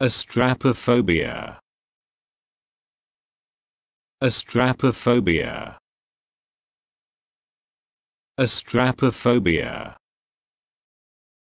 Astrapophobia. Astrapophobia. Astrapophobia.